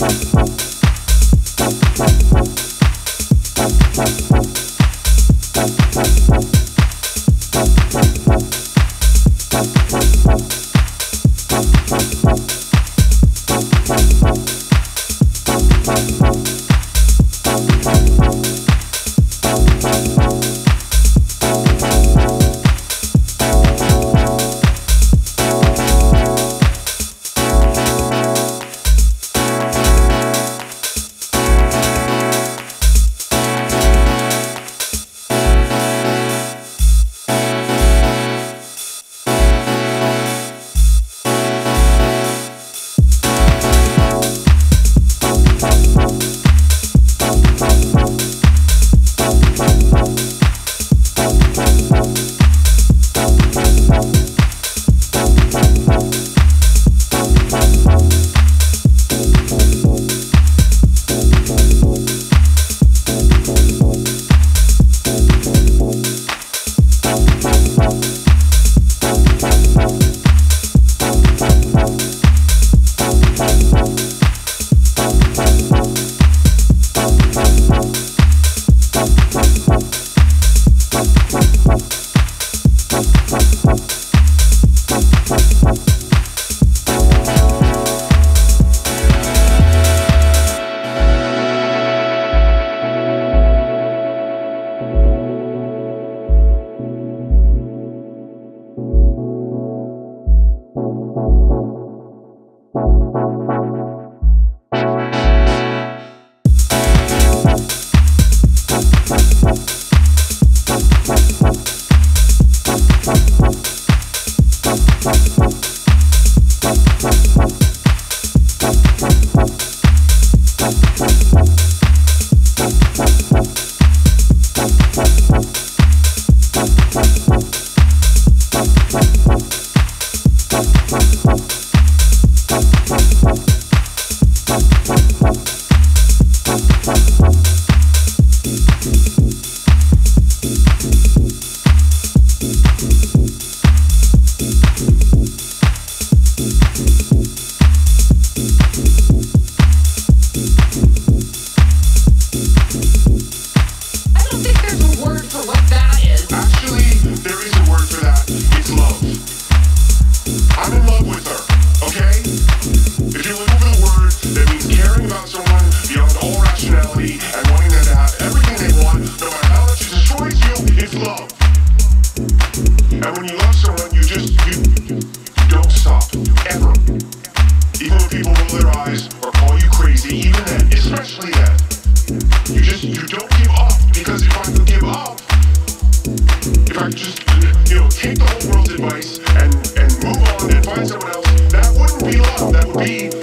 Bye. when you love someone, you just you, you don't stop ever. Even when people roll their eyes or call you crazy, even then, especially then, you just you don't give up because if I could give up, if I could just you know take the whole world's advice and and move on and find someone else, that wouldn't be love. That would be